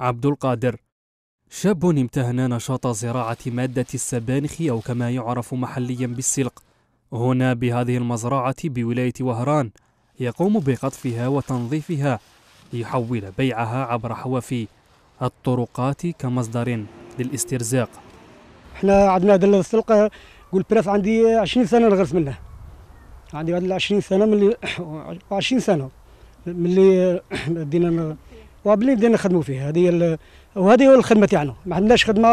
عبد القادر شاب امتهن نشاط زراعة مادة السبانخ أو كما يعرف محليا بالسلق. هنا بهذه المزرعة بولاية وهران. يقوم بقطفها وتنظيفها. ليحول بيعها عبر حوافي الطرقات كمصدر للاسترزاق. إحنا عندنا هذا السلق قول براس عندي 20 سنة نغرس منه. عندي هذه 20 سنة من اللي 20 سنة من اللي بدينا وبلي بدينا نخدموا فيه. هذه وهذه هو الخدمة تاعنا. ما عندناش خدمة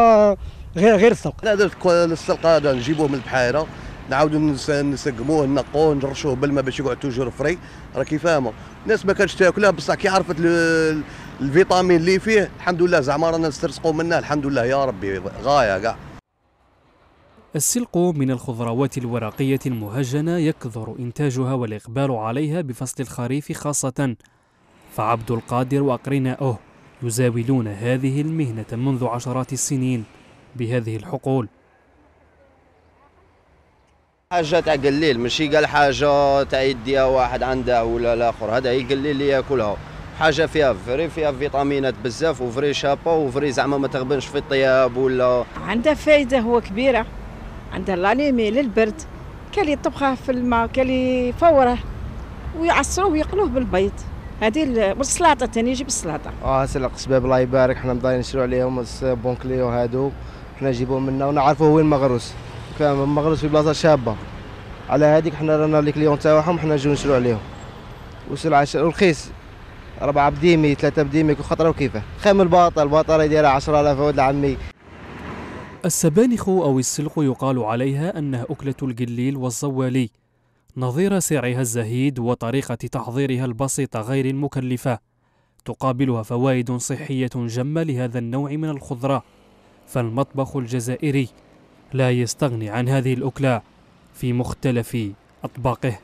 غير غير السلق. هذا السلق هذا نجيبوه من البحيرة. نعاودوا نسقموه نقوه نرشوه بالماء باش يقعد toujours frais. راكي فاهمة. الناس ما كانتش تاكلها بصح كي عرفت الفيتامين اللي فيه الحمد لله زعما رانا نسترزقوا منه الحمد لله يا ربي غاية كاع. السلق من الخضروات الورقية المهجنة يكثر إنتاجها والإقبال عليها بفصل الخريف خاصة فعبد القادر وأقرانه يزاولون هذه المهنة منذ عشرات السنين بهذه الحقول. حاجة تاع قليل ماشي قال حاجة تاع يديها واحد عنده ولا الآخر هذا هي قليل اللي ياكلها حاجة فيها frais فيها فيتامينات بزاف و frais شابا و frais زعما ما تغبنش في الطياب ولا. عندها فايدة هو كبيرة. عندها l'anémie للبرد كان يطبخه في الماء كان يفوره ويعصروه ويقلوه بالبيض. هذه والسلطه ثاني يجيب السلطه آه سلق سباب الله يبارك حنا مضاين نشرو عليهم بونكلي وهادو حنا نجيبوهم منا ونعرفوا وين مغروس. كان مغروس في بلاصة شابة. على هذيك حنا رانا لي كليون تاعهم حنا نجيو نشرو عليهم. وسلعه ورخيص. أربعة بديمي ثلاثة بديمي كل خطرة وكيفة. خيم الباطل الباطل يديرها 10000 ولد عمي السبانخ أو السلق يقال عليها أنها أكلة القليل والزوالي. نظير سعرها الزهيد وطريقة تحضيرها البسيطة غير المكلفة. تقابلها فوائد صحية جمة لهذا النوع من الخضرة. فالمطبخ الجزائري لا يستغني عن هذه الأكلة في مختلف أطباقه.